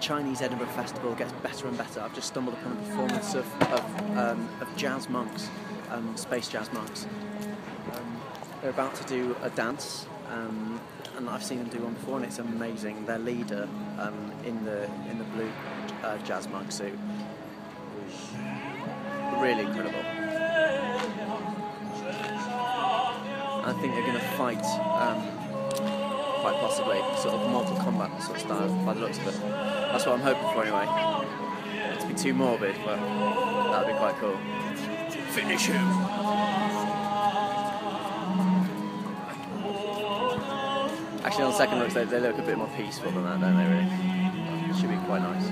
Chinese Edinburgh Festival gets better and better. I've just stumbled upon a performance of, of, um, of jazz monks, um, space jazz monks. Um, they're about to do a dance, um, and I've seen them do one before, and it's amazing. Their leader um, in the in the blue uh, jazz monk suit was really incredible. I think they're going to fight um, quite possibly, sort of Mortal Sort of style, by the looks of it. That's what I'm hoping for anyway. Not to be too morbid, but that would be quite cool. Finish him! Actually, on second looks, they, they look a bit more peaceful than that, don't they, really? Should be quite nice.